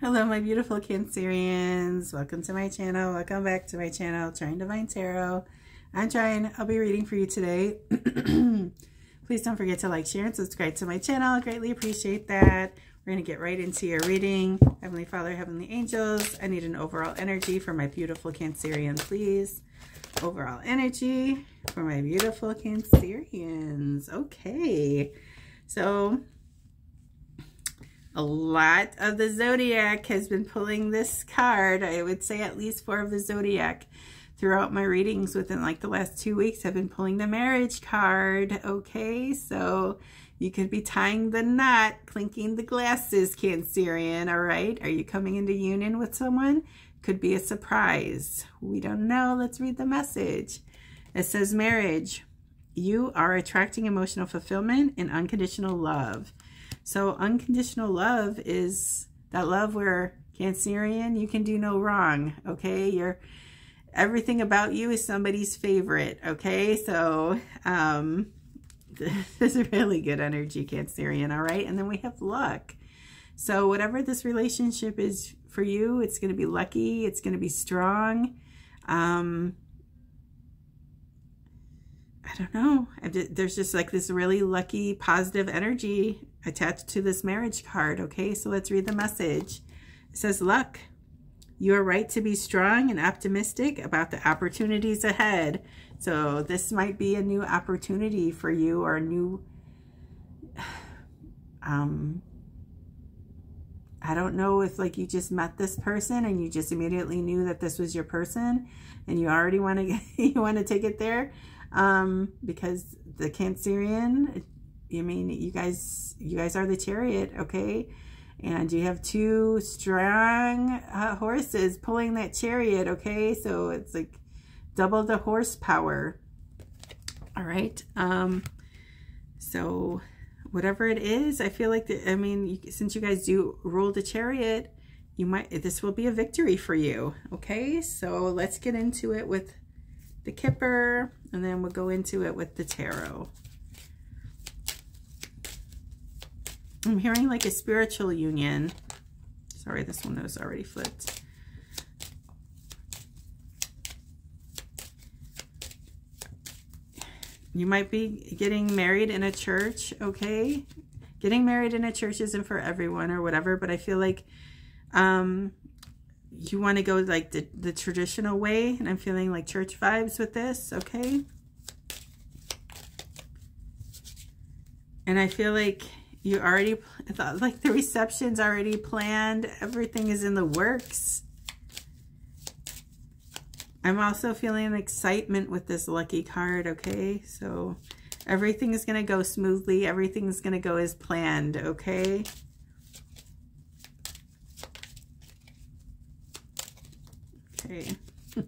Hello, my beautiful Cancerians. Welcome to my channel. Welcome back to my channel, Trine Divine Tarot. I'm Trine. I'll be reading for you today. Please don't forget to like, share, and subscribe to my channel. I greatly appreciate that. We're going to get right into your reading. Heavenly Father, Heavenly Angels, I need an overall energy for my beautiful Cancerian, please. Overall energy for my beautiful Cancerians. Okay. So a lot of the zodiac has been pulling this card. I would say at least four of the zodiac throughout my readings within like the last two weeks have been pulling the marriage card. Okay, so you could be tying the knot, clinking the glasses, Cancerian, all right? Are you coming into union with someone? Could be a surprise. We don't know. Let's read the message. It says marriage. You are attracting emotional fulfillment and unconditional love. So unconditional love is that love where Cancerian, you can do no wrong, okay? You're everything about you is somebody's favorite, okay? So um this is really good energy, Cancerian, all right? And then we have luck. So whatever this relationship is for you, it's going to be lucky, it's going to be strong. Um I don't know. There's just like this really lucky, positive energy attached to this marriage card. Okay, so let's read the message. It says, luck. You are right to be strong and optimistic about the opportunities ahead. So this might be a new opportunity for you or a new, um, I don't know if like you just met this person and you just immediately knew that this was your person and you already want to, you want to take it there um, because the Cancerian, I mean, you guys, you guys are the chariot, okay? And you have two strong uh, horses pulling that chariot, okay? So it's like double the horsepower. All right. Um, so whatever it is, I feel like, the, I mean, you, since you guys do rule the chariot, you might, this will be a victory for you. Okay. So let's get into it with the Kipper, and then we'll go into it with the Tarot. I'm hearing like a spiritual union. Sorry, this one was already flipped. You might be getting married in a church, okay? Getting married in a church isn't for everyone or whatever, but I feel like um, you want to go like the, the traditional way, and I'm feeling like church vibes with this, okay? And I feel like you already, thought like the reception's already planned. Everything is in the works. I'm also feeling excitement with this lucky card, okay? So everything is to go smoothly. Everything is going to go as planned, okay? Okay.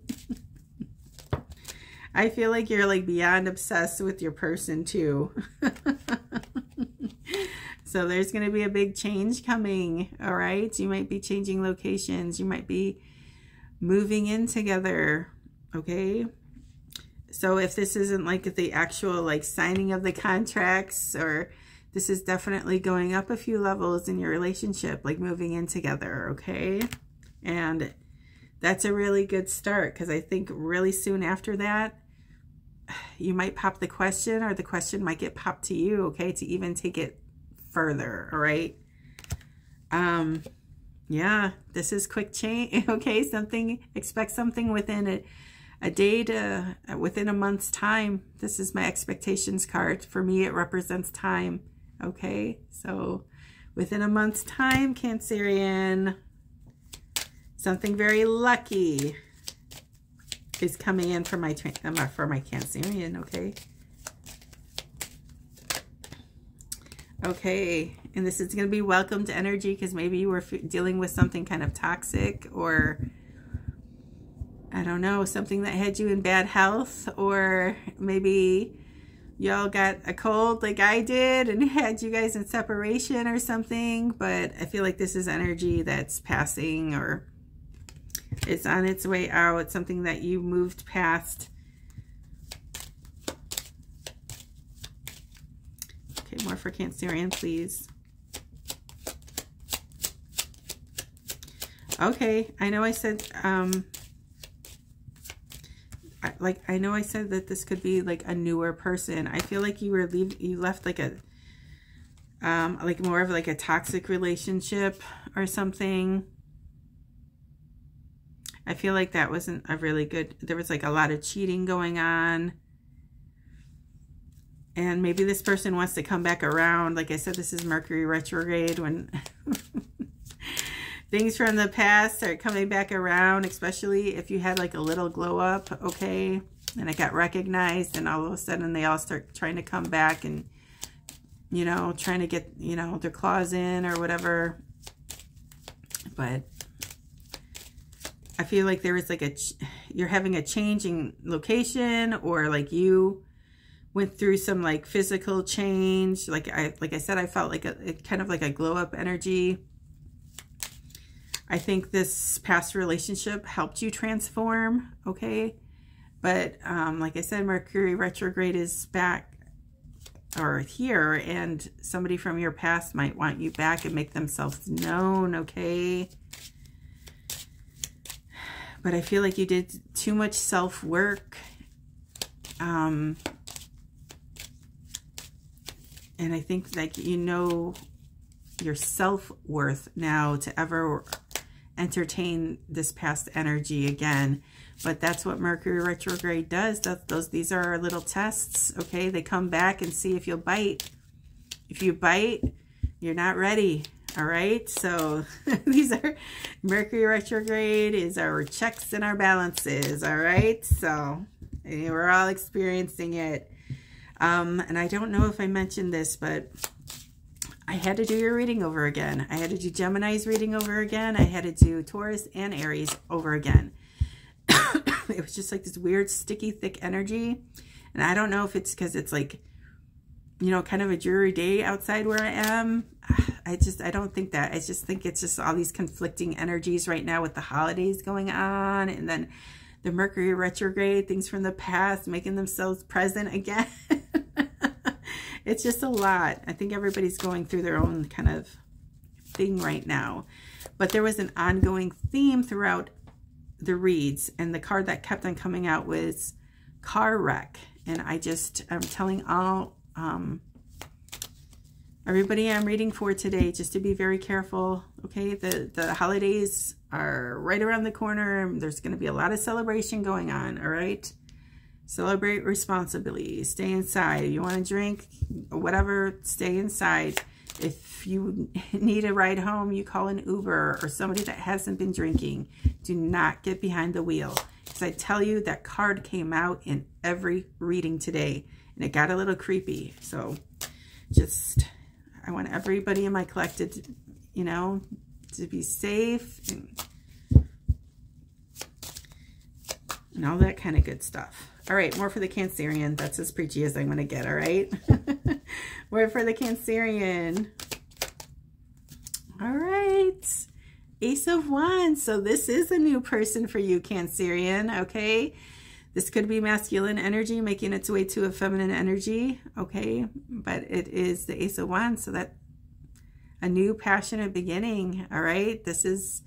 I feel like you're like beyond obsessed with your person too. so there's going to be a big change coming. All right. You might be changing locations. You might be moving in together. Okay. So if this isn't like the actual like signing of the contracts or this is definitely going up a few levels in your relationship, like moving in together. Okay. And that's a really good start because I think really soon after that, you might pop the question or the question might get popped to you, okay, to even take it further, all right? Um, yeah, this is quick change, okay? Something, expect something within a, a day to, within a month's time. This is my expectations card. For me, it represents time, okay? So within a month's time, Cancerian, Something very lucky is coming in for my uh, for my Cancerian, okay? Okay, and this is going to be welcomed energy because maybe you were dealing with something kind of toxic or I don't know, something that had you in bad health or maybe y'all got a cold like I did and had you guys in separation or something, but I feel like this is energy that's passing or it's on its way out. Something that you moved past. Okay, more for Cancerian, please. Okay, I know I said, um, I, like, I know I said that this could be like a newer person. I feel like you were leave, you left like a, um, like more of like a toxic relationship or something. I feel like that wasn't a really good, there was like a lot of cheating going on. And maybe this person wants to come back around. Like I said, this is Mercury retrograde when things from the past start coming back around, especially if you had like a little glow up, okay? And it got recognized and all of a sudden they all start trying to come back and, you know, trying to get, you know, their claws in or whatever. But I feel like there was like a, you're having a changing location or like you went through some like physical change. Like I, like I said, I felt like a, kind of like a glow up energy I think this past relationship helped you transform, okay? But um, like I said, Mercury retrograde is back or here and somebody from your past might want you back and make themselves known, okay? But I feel like you did too much self-work. Um, and I think like you know your self-worth now to ever entertain this past energy again. But that's what Mercury retrograde does. That, those These are our little tests, okay? They come back and see if you'll bite. If you bite, you're not ready, all right? So these are Mercury retrograde is our checks and our balances, all right? So we're all experiencing it. Um, and I don't know if I mentioned this, but I had to do your reading over again. I had to do Gemini's reading over again. I had to do Taurus and Aries over again. it was just like this weird, sticky, thick energy. And I don't know if it's because it's like, you know, kind of a dreary day outside where I am. I just, I don't think that. I just think it's just all these conflicting energies right now with the holidays going on. And then the Mercury retrograde, things from the past, making themselves present again. it's just a lot. I think everybody's going through their own kind of thing right now. But there was an ongoing theme throughout the reads. And the card that kept on coming out was car wreck. And I just, I'm telling all, um, everybody I'm reading for today, just to be very careful. Okay, the, the holidays are right around the corner. There's going to be a lot of celebration going on, all right? Celebrate responsibly. Stay inside. If you want to drink, whatever, stay inside. If you need a ride home, you call an Uber or somebody that hasn't been drinking. Do not get behind the wheel. Because I tell you, that card came out in every reading today. And it got a little creepy. So just, I want everybody in my collected, you know, to be safe and, and all that kind of good stuff. All right, more for the Cancerian. That's as preachy as I'm going to get, all right? more for the Cancerian. All right. Ace of Wands. So this is a new person for you, Cancerian, okay? This could be masculine energy making its way to a feminine energy, okay? But it is the Ace of Wands, so that a new passionate beginning, all right? This is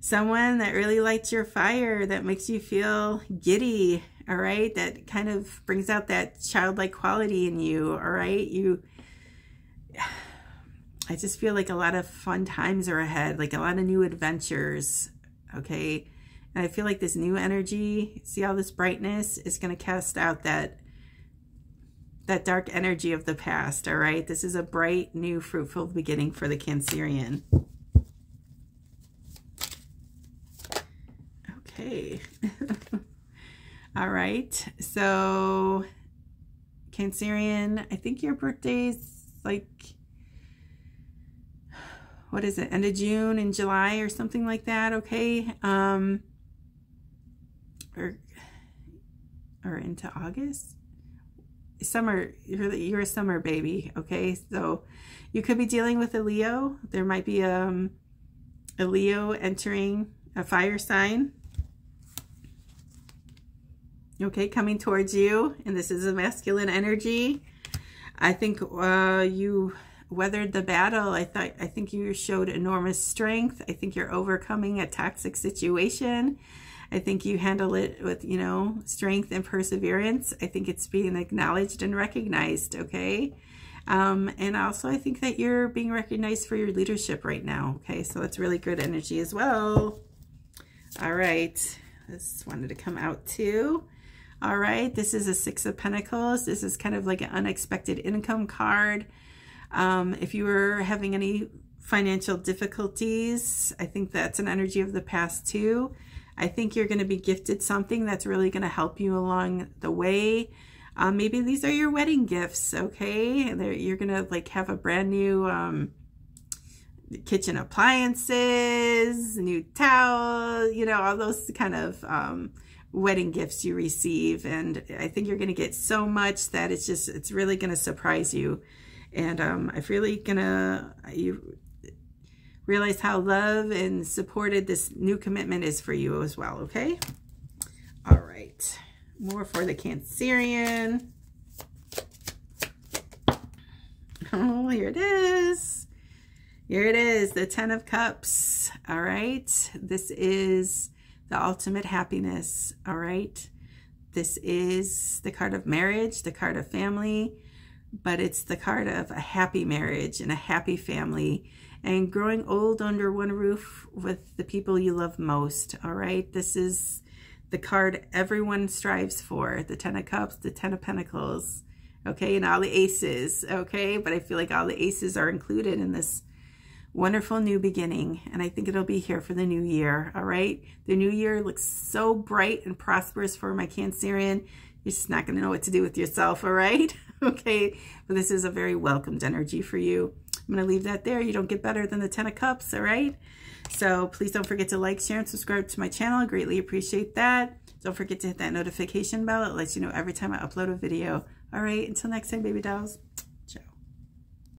someone that really lights your fire, that makes you feel giddy, all right? That kind of brings out that childlike quality in you, all right? You, I just feel like a lot of fun times are ahead, like a lot of new adventures, okay? And I feel like this new energy, see all this brightness, is going to cast out that that dark energy of the past, all right? This is a bright, new, fruitful beginning for the Cancerian. All right. So, Cancerian, I think your birthday's like, what is it? End of June and July or something like that. Okay. Um, or, or into August. Summer, you're, you're a summer baby. Okay. So you could be dealing with a Leo. There might be um, a Leo entering a fire sign okay, coming towards you, and this is a masculine energy. I think uh, you weathered the battle. I thought I think you showed enormous strength. I think you're overcoming a toxic situation. I think you handle it with, you know, strength and perseverance. I think it's being acknowledged and recognized, okay? Um, and also, I think that you're being recognized for your leadership right now, okay? So that's really good energy as well. All right, this wanted to come out too. All right, this is a Six of Pentacles. This is kind of like an unexpected income card. Um, if you were having any financial difficulties, I think that's an energy of the past too. I think you're going to be gifted something that's really going to help you along the way. Um, maybe these are your wedding gifts, okay? They're, you're going to like have a brand new um, kitchen appliances, new towel, you know, all those kind of um, wedding gifts you receive. And I think you're going to get so much that it's just, it's really going to surprise you. And um, I'm really going to, you realize how love and supported this new commitment is for you as well, okay? All right. More for the Cancerian. Oh, here it is. Here it is, the Ten of Cups. All right. This is the ultimate happiness. All right. This is the card of marriage, the card of family, but it's the card of a happy marriage and a happy family and growing old under one roof with the people you love most. All right. This is the card everyone strives for the Ten of Cups, the Ten of Pentacles. Okay. And all the aces. Okay. But I feel like all the aces are included in this wonderful new beginning. And I think it'll be here for the new year. All right. The new year looks so bright and prosperous for my Cancerian. You're just not going to know what to do with yourself. All right. okay. But this is a very welcomed energy for you. I'm going to leave that there. You don't get better than the Ten of Cups. All right. So please don't forget to like, share, and subscribe to my channel. I greatly appreciate that. Don't forget to hit that notification bell. It lets you know every time I upload a video. All right. Until next time, baby dolls.